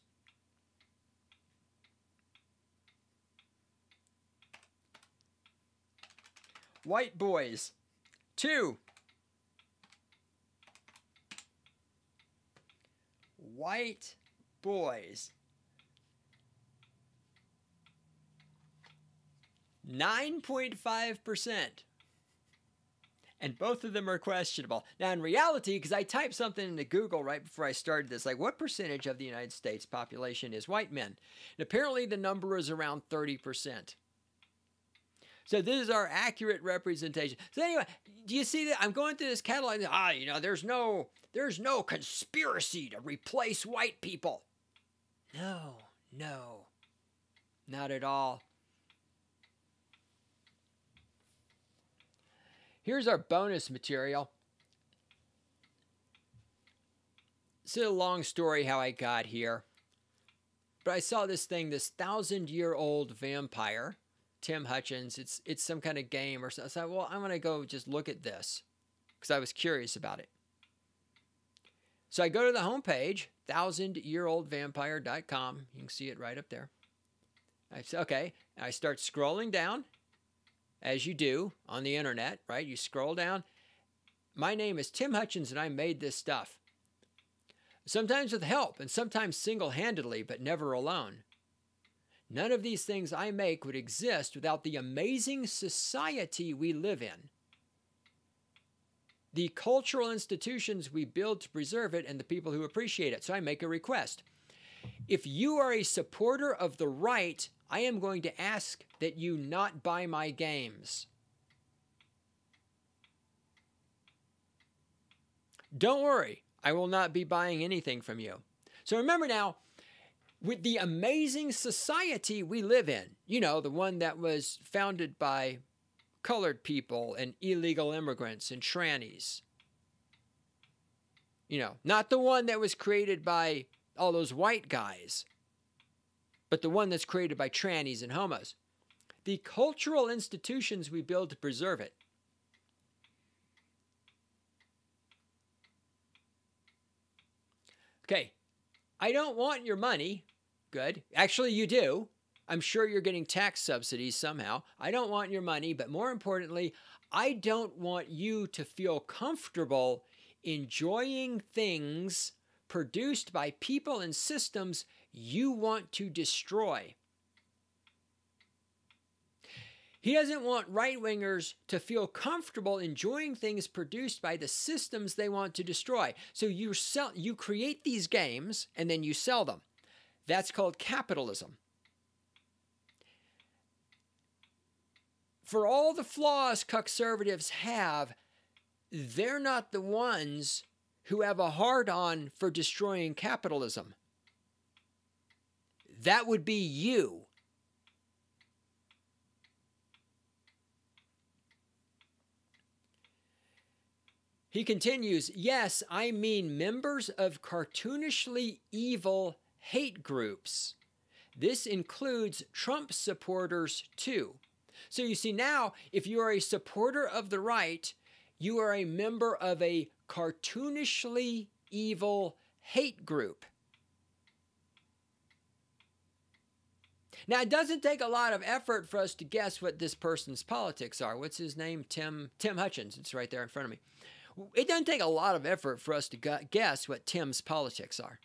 White boys, two. White boys. 9.5% and both of them are questionable. Now, in reality, because I typed something into Google right before I started this, like what percentage of the United States population is white men? And apparently the number is around 30%. So this is our accurate representation. So anyway, do you see that? I'm going through this catalog. Ah, you know, there's no, there's no conspiracy to replace white people. No, no, not at all. Here's our bonus material. It's a long story how I got here. But I saw this thing, this thousand year old vampire, Tim Hutchings. It's it's some kind of game or something. So I well, I'm gonna go just look at this because I was curious about it. So I go to the homepage, thousandyearoldvampire.com. You can see it right up there. I say, okay. I start scrolling down, as you do on the internet, right? You scroll down. My name is Tim Hutchings, and I made this stuff. Sometimes with help, and sometimes single handedly, but never alone. None of these things I make would exist without the amazing society we live in the cultural institutions we build to preserve it and the people who appreciate it. So I make a request. If you are a supporter of the right, I am going to ask that you not buy my games. Don't worry, I will not be buying anything from you. So remember now, with the amazing society we live in, you know, the one that was founded by colored people and illegal immigrants and trannies. You know, not the one that was created by all those white guys, but the one that's created by trannies and homos. The cultural institutions we build to preserve it. Okay, I don't want your money. Good. Actually, you do. I'm sure you're getting tax subsidies somehow. I don't want your money, but more importantly, I don't want you to feel comfortable enjoying things produced by people and systems you want to destroy. He doesn't want right wingers to feel comfortable enjoying things produced by the systems they want to destroy. So you sell you create these games and then you sell them. That's called capitalism. for all the flaws conservatives have, they're not the ones who have a hard on for destroying capitalism. That would be you. He continues, Yes, I mean members of cartoonishly evil hate groups. This includes Trump supporters too. So you see, now, if you are a supporter of the right, you are a member of a cartoonishly evil hate group. Now, it doesn't take a lot of effort for us to guess what this person's politics are. What's his name? Tim Tim Hutchings. It's right there in front of me. It doesn't take a lot of effort for us to guess what Tim's politics are.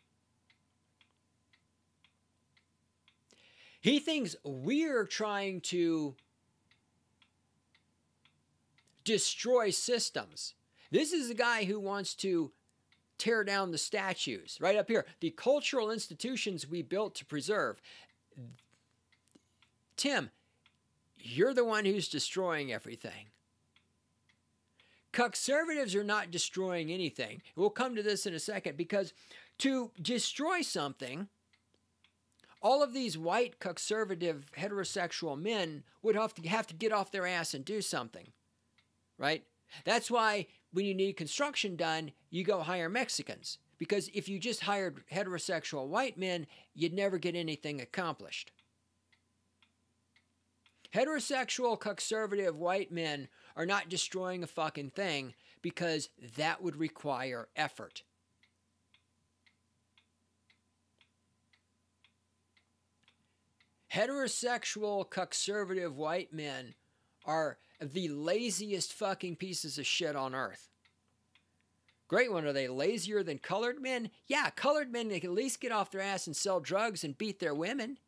He thinks we're trying to destroy systems. This is a guy who wants to tear down the statues. Right up here, the cultural institutions we built to preserve. Tim, you're the one who's destroying everything. Conservatives are not destroying anything. We'll come to this in a second because to destroy something, all of these white conservative heterosexual men would have to have to get off their ass and do something right? That's why when you need construction done, you go hire Mexicans. Because if you just hired heterosexual white men, you'd never get anything accomplished. Heterosexual conservative white men are not destroying a fucking thing because that would require effort. Heterosexual conservative white men are the laziest fucking pieces of shit on earth. Great one. Are they lazier than colored men? Yeah, colored men they can at least get off their ass and sell drugs and beat their women.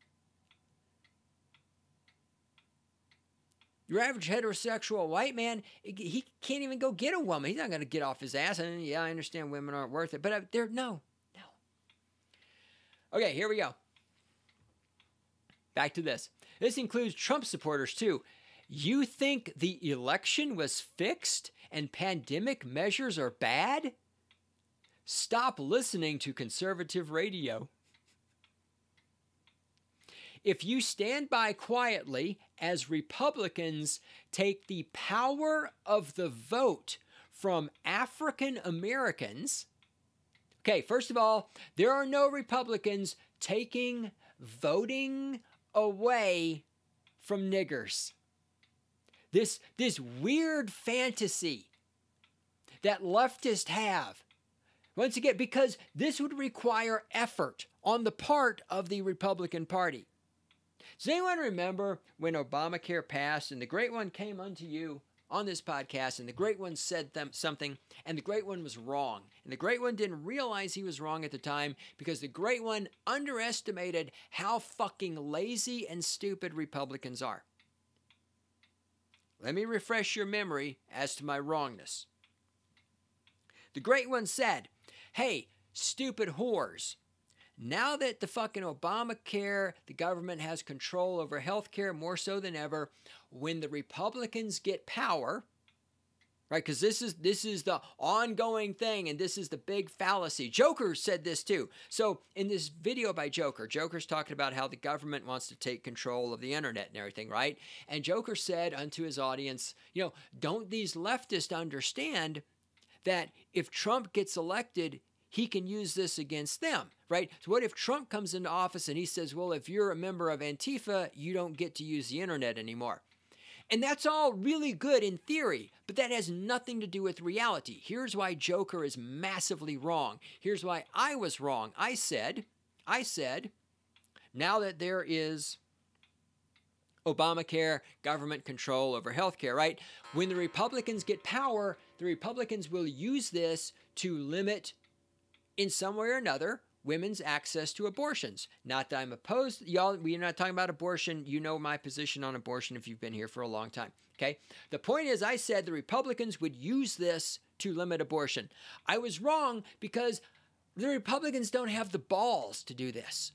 Your average heterosexual white man, he can't even go get a woman. He's not going to get off his ass. And yeah, I understand women aren't worth it, but uh, they're no, no. Okay, here we go. Back to this. This includes Trump supporters too. You think the election was fixed and pandemic measures are bad? Stop listening to conservative radio. If you stand by quietly as Republicans take the power of the vote from African Americans, okay, first of all, there are no Republicans taking voting away from niggers. This, this weird fantasy that leftists have. Once again, because this would require effort on the part of the Republican Party. Does anyone remember when Obamacare passed and the great one came unto you on this podcast and the great one said them something and the great one was wrong? And the great one didn't realize he was wrong at the time because the great one underestimated how fucking lazy and stupid republicans are. Let me refresh your memory as to my wrongness. The great one said hey stupid whores now that the fucking Obamacare, the government has control over health care more so than ever, when the Republicans get power, right? Because this is this is the ongoing thing, and this is the big fallacy. Joker said this too. So in this video by Joker, Joker's talking about how the government wants to take control of the internet and everything, right? And Joker said unto his audience, you know, don't these leftists understand that if Trump gets elected, he can use this against them, right? So, what if Trump comes into office and he says, well, if you're a member of Antifa, you don't get to use the internet anymore? And that's all really good in theory, but that has nothing to do with reality. Here's why Joker is massively wrong. Here's why I was wrong. I said, I said, now that there is Obamacare, government control over healthcare, right? When the Republicans get power, the Republicans will use this to limit in some way or another women's access to abortions. Not that I'm opposed, y'all, we're not talking about abortion. You know my position on abortion if you've been here for a long time. Okay? The point is, I said the Republicans would use this to limit abortion. I was wrong because the Republicans don't have the balls to do this.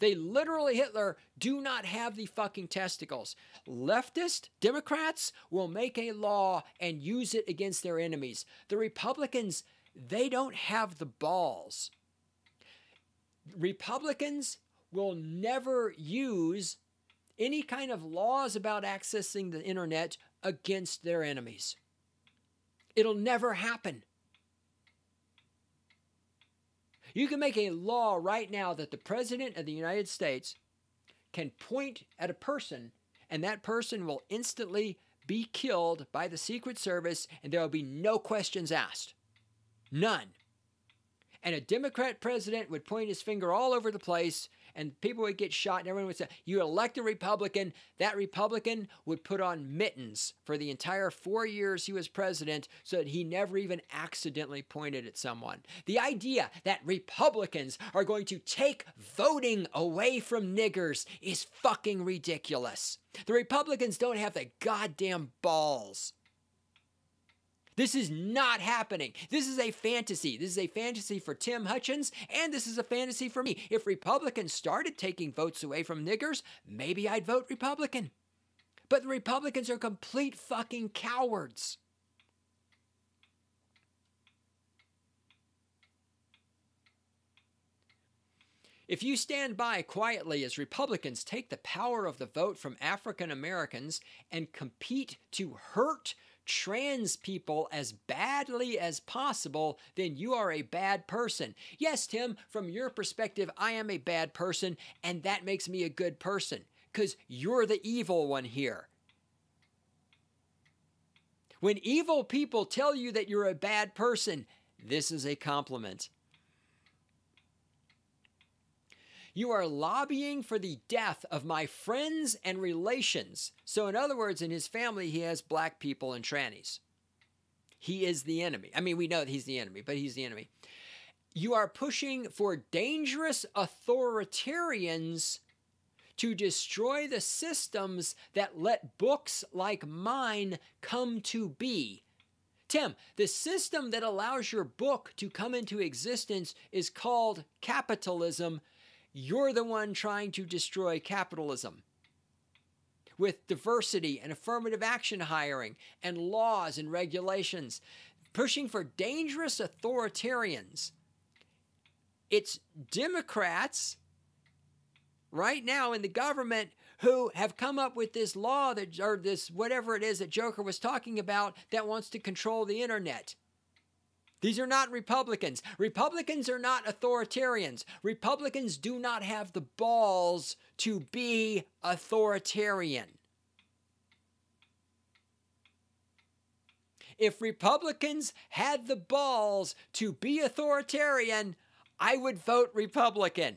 They literally, Hitler, do not have the fucking testicles. Leftist Democrats will make a law and use it against their enemies. The Republicans, they don't have the balls. Republicans will never use any kind of laws about accessing the internet against their enemies. It'll never happen. You can make a law right now that the President of the United States can point at a person and that person will instantly be killed by the Secret Service and there will be no questions asked. None. And a Democrat president would point his finger all over the place and people would get shot and everyone would say, You elect a Republican. That Republican would put on mittens for the entire four years he was president so that he never even accidentally pointed at someone. The idea that Republicans are going to take voting away from niggers is fucking ridiculous. The Republicans don't have the goddamn balls this is not happening. This is a fantasy. This is a fantasy for Tim Hutchings, and this is a fantasy for me. If Republicans started taking votes away from niggers, maybe I'd vote Republican. But the Republicans are complete fucking cowards. If you stand by quietly as Republicans take the power of the vote from African Americans and compete to hurt trans people as badly as possible, then you are a bad person. Yes, Tim, from your perspective, I am a bad person, and that makes me a good person because you're the evil one here. When evil people tell you that you're a bad person, this is a compliment. You are lobbying for the death of my friends and relations. So, in other words, in his family, he has black people and trannies. He is the enemy. I mean, we know that he's the enemy, but he's the enemy. You are pushing for dangerous authoritarians to destroy the systems that let books like mine come to be. Tim, the system that allows your book to come into existence is called capitalism you're the one trying to destroy capitalism. With diversity and affirmative action hiring and laws and regulations, pushing for dangerous authoritarians. It's Democrats right now in the government who have come up with this law that or this whatever it is that Joker was talking about that wants to control the internet. These are not Republicans. Republicans are not authoritarians. Republicans do not have the balls to be authoritarian. If Republicans had the balls to be authoritarian, I would vote Republican.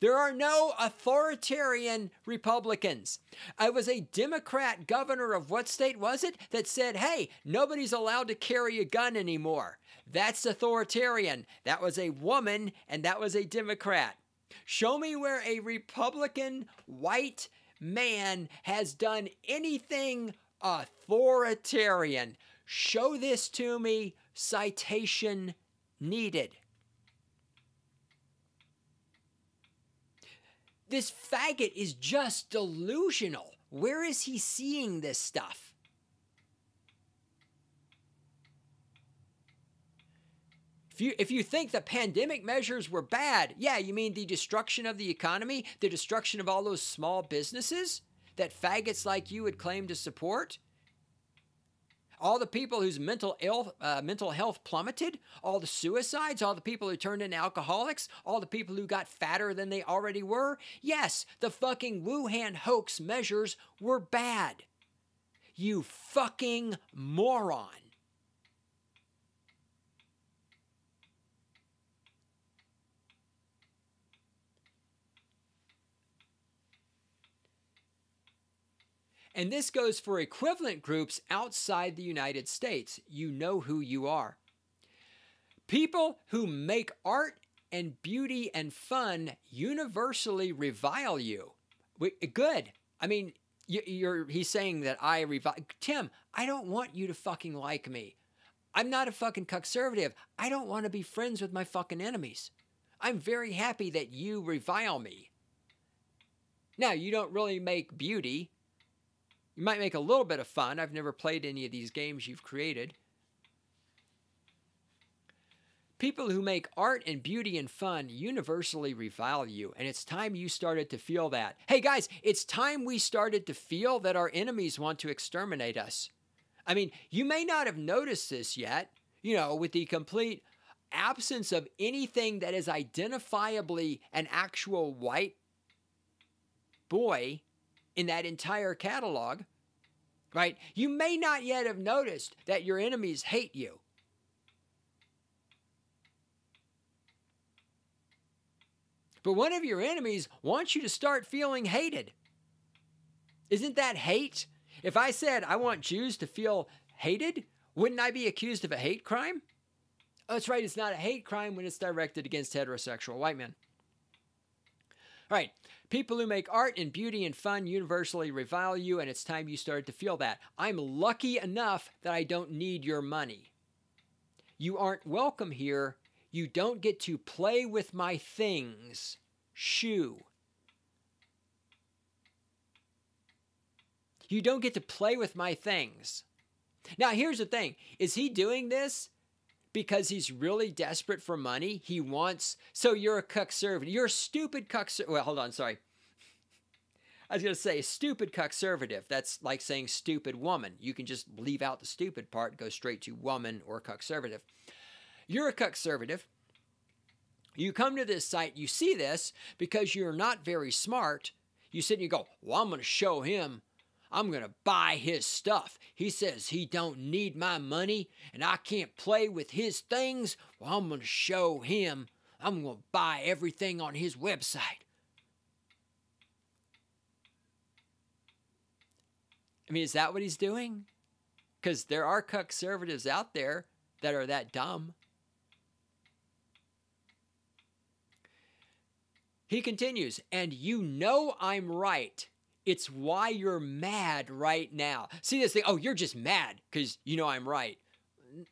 There are no authoritarian Republicans. I was a Democrat governor of what state was it that said, hey, nobody's allowed to carry a gun anymore. That's authoritarian. That was a woman and that was a Democrat. Show me where a Republican white man has done anything authoritarian. Show this to me. Citation needed. This faggot is just delusional. Where is he seeing this stuff? If you, if you think the pandemic measures were bad, yeah, you mean the destruction of the economy, the destruction of all those small businesses that faggots like you would claim to support? All the people whose mental ill, uh, mental health plummeted, all the suicides, all the people who turned into alcoholics, all the people who got fatter than they already were. Yes, the fucking Wuhan hoax measures were bad. You fucking moron. And this goes for equivalent groups outside the United States. You know who you are. People who make art and beauty and fun universally revile you. Good. I mean, you're he's saying that I revile Tim. I don't want you to fucking like me. I'm not a fucking conservative. I don't want to be friends with my fucking enemies. I'm very happy that you revile me. Now, you don't really make beauty you might make a little bit of fun. I've never played any of these games you've created. People who make art and beauty and fun universally revile you, and it's time you started to feel that. Hey guys, it's time we started to feel that our enemies want to exterminate us. I mean, you may not have noticed this yet, you know, with the complete absence of anything that is identifiably an actual white boy in that entire catalog, right? You may not yet have noticed that your enemies hate you. But one of your enemies wants you to start feeling hated. Isn't that hate? If I said I want Jews to feel hated, wouldn't I be accused of a hate crime? Oh, that's right, it's not a hate crime when it's directed against heterosexual white men. All right, People who make art and beauty and fun universally revile you, and it's time you started to feel that. I'm lucky enough that I don't need your money. You aren't welcome here. You don't get to play with my things. Shoo. You don't get to play with my things. Now, here's the thing is he doing this because he's really desperate for money. He wants. So you're a cuck servant. You're a stupid cuck. Well, hold on. Sorry. I was going to say stupid conservative. That's like saying stupid woman. You can just leave out the stupid part, go straight to woman or conservative. You're a conservative. You come to this site, you see this because you're not very smart. You sit and you go, Well, I'm going to show him I'm going to buy his stuff. He says he don't need my money and I can't play with his things. Well, I'm going to show him. I'm going to buy everything on his website. I mean, is that what he's doing? Because there are conservatives out there that are that dumb. He continues, and you know I'm right. It's why you're mad right now. See this thing? Oh, you're just mad because you know I'm right.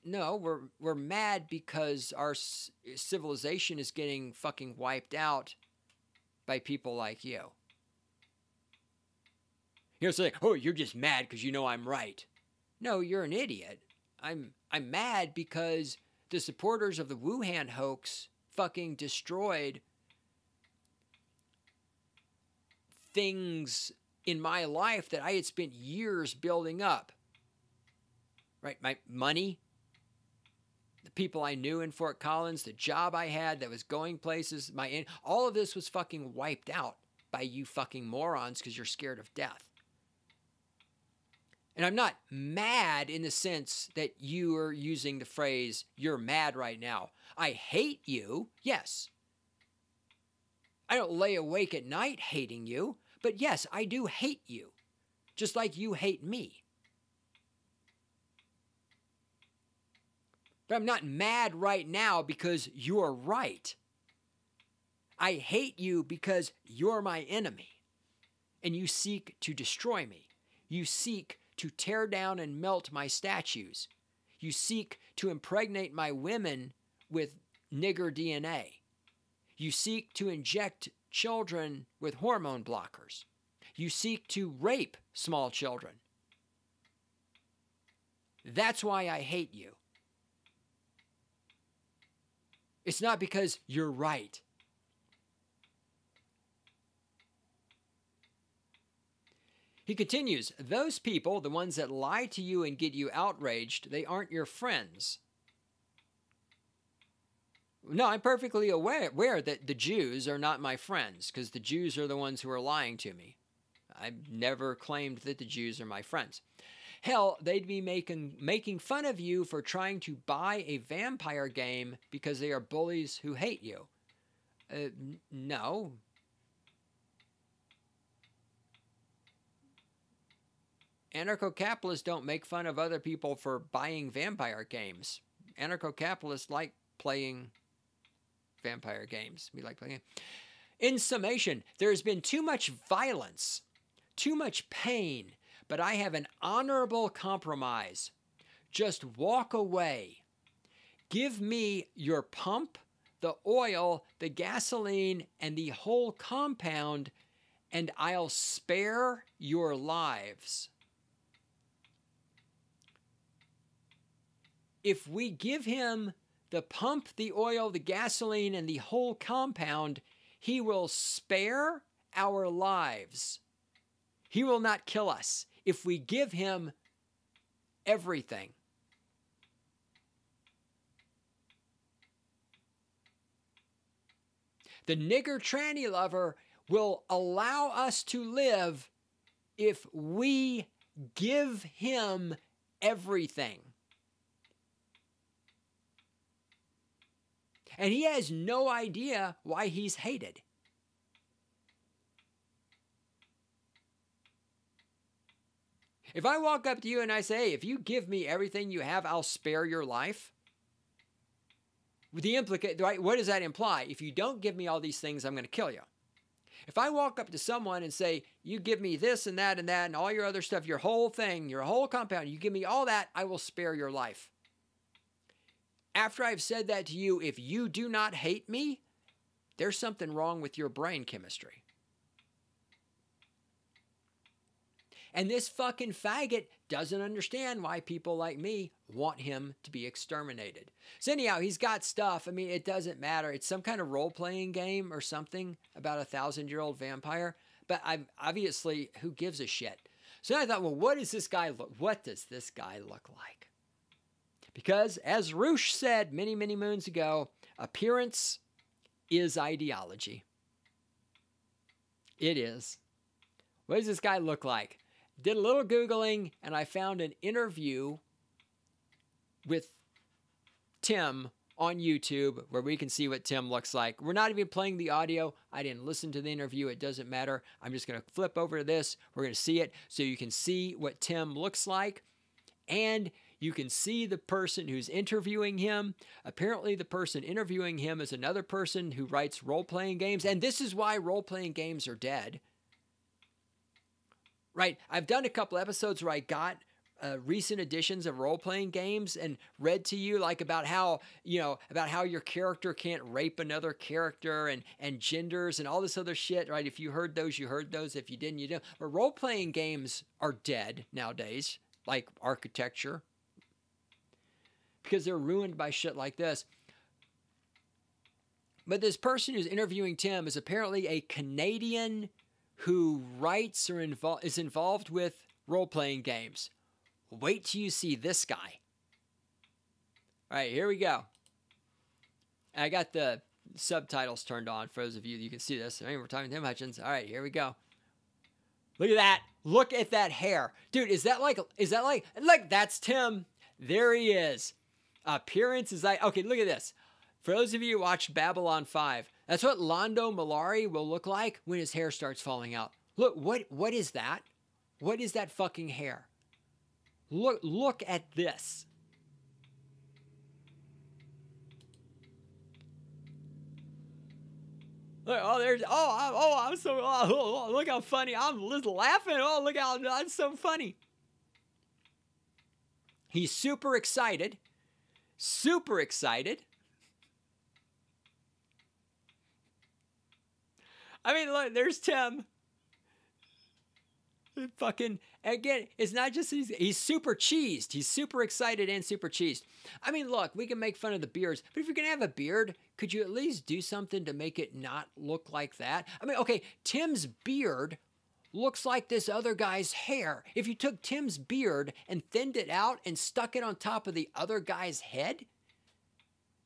No, we're we're mad because our civilization is getting fucking wiped out by people like you. He'll say, "Oh, you're just mad because you know I'm right." No, you're an idiot. I'm I'm mad because the supporters of the Wuhan hoax fucking destroyed things in my life that I had spent years building up. Right? My money, the people I knew in Fort Collins, the job I had that was going places, my in- all of this was fucking wiped out by you fucking morons because you're scared of death. And I'm not mad in the sense that you are using the phrase, you're mad right now. I hate you, yes. I don't lay awake at night hating you, but yes, I do hate you, just like you hate me. But I'm not mad right now because you're right. I hate you because you're my enemy and you seek to destroy me. You seek to tear down and melt my statues. You seek to impregnate my women with nigger DNA. You seek to inject children with hormone blockers. You seek to rape small children. That's why I hate you. It's not because you're right. He continues, Those people, the ones that lie to you and get you outraged, they aren't your friends. No, I'm perfectly aware, aware that the Jews are not my friends because the Jews are the ones who are lying to me. I've never claimed that the Jews are my friends. Hell, they'd be making making fun of you for trying to buy a vampire game because they are bullies who hate you. Uh, no, anarcho capitalists don't make fun of other people for buying vampire games. Anarcho capitalists like playing vampire games. We like playing. In summation, there has been too much violence, too much pain, but I have an honorable compromise. Just walk away. Give me your pump, the oil, the gasoline, and the whole compound, and I'll spare your lives. if we give him the pump, the oil, the gasoline, and the whole compound, he will spare our lives. He will not kill us if we give him everything. The nigger tranny lover will allow us to live if we give him everything. And he has no idea why he's hated. If I walk up to you and I say, if you give me everything you have, I'll spare your life. The implicate, right? What does that imply? If you don't give me all these things, I'm going to kill you. If I walk up to someone and say, you give me this and that and that and all your other stuff, your whole thing, your whole compound, you give me all that, I will spare your life. After I've said that to you, if you do not hate me, there's something wrong with your brain chemistry. And this fucking faggot doesn't understand why people like me want him to be exterminated. So, anyhow, he's got stuff. I mean, it doesn't matter. It's some kind of role playing game or something about a thousand year old vampire. But I'm obviously, who gives a shit? So I thought, well, what does this guy look? What does this guy look like? Because, as Roosh said many, many moons ago, appearance is ideology. It is. What does this guy look like? Did a little Googling and I found an interview with Tim on YouTube where we can see what Tim looks like. We're not even playing the audio. I didn't listen to the interview. It doesn't matter. I'm just going to flip over to this. We're going to see it so you can see what Tim looks like. And you can see the person who's interviewing him. Apparently, the person interviewing him is another person who writes role playing games. And this is why role playing games are dead. Right? I've done a couple episodes where I got uh, recent editions of role playing games and read to you like about how you know about how your character can't rape another character and and genders and all this other shit right if you heard those you heard those if you didn't you didn't but role playing games are dead nowadays like architecture because they're ruined by shit like this. But this person who's interviewing Tim is apparently a Canadian who writes or invol- is involved with role playing games. Wait till you see this guy. All right, here we go. I got the subtitles turned on for those of you you can see this. I mean, we're talking Tim Hutchings. All right, here we go. Look at that. Look at that hair. Dude, is that like is that like look, that's Tim. There he is. Appearance is like okay, look at this. For those of you who watched Babylon 5, that's what Londo Mollari will look like when his hair starts falling out. Look, what what is that? What is that fucking hair? Look look at this. Look, oh, there's oh, I, oh, I'm so oh, oh, look how funny I'm just laughing. Oh, look how that's so funny. He's super excited, super excited. I mean, look, there's Tim. Fucking again, it's not just he's, he's super cheesed. He's super excited and super cheesed. I mean, look, we can make fun of the beards, but if you're gonna have a beard, could you at least do something to make it not look like that? I mean, okay, Tim's beard looks like this other guy's hair. If you took Tim's beard and thinned it out and stuck it on top of the other guy's head,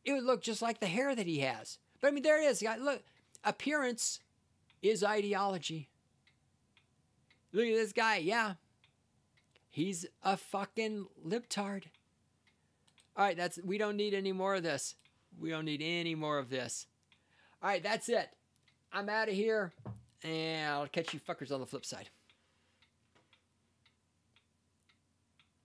it would look just like the hair that he has. But I mean, there it is. Look, appearance is ideology. Look at this guy. Yeah. He's a fucking libtard. All right, that's we don't need any more of this. We don't need any more of this. All right, that's it. I'm out of here, and I'll catch you fuckers on the flip side.